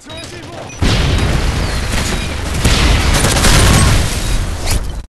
请问进步。